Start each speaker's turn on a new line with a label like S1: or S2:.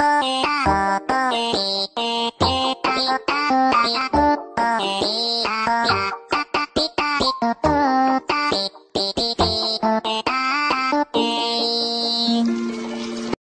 S1: Yeah.